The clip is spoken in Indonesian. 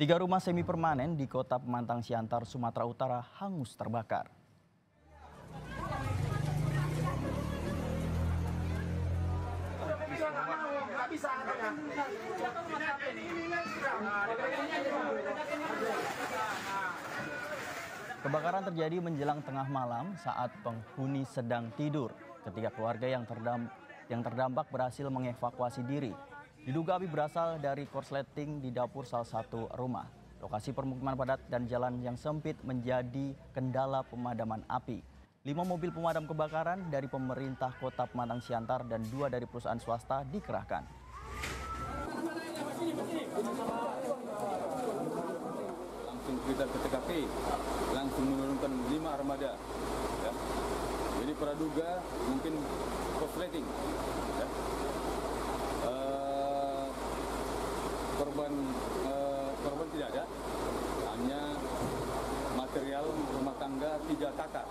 Tiga rumah semi permanen di kota Pemantang Siantar, Sumatera Utara hangus terbakar. Kebakaran terjadi menjelang tengah malam saat penghuni sedang tidur ketika keluarga yang yang terdampak berhasil mengevakuasi diri. Diduga api berasal dari korsleting di dapur salah satu rumah. Lokasi permukiman padat dan jalan yang sempit menjadi kendala pemadaman api. Lima mobil pemadam kebakaran dari pemerintah kota Pemantang Siantar dan dua dari perusahaan swasta dikerahkan. langsung kita ke TKP, langsung menurunkan lima armada. Ya. Jadi praduga mungkin korsleting. Ya. Eh, korban eh, korban tidak ada, hanya material rumah tangga tiga kakak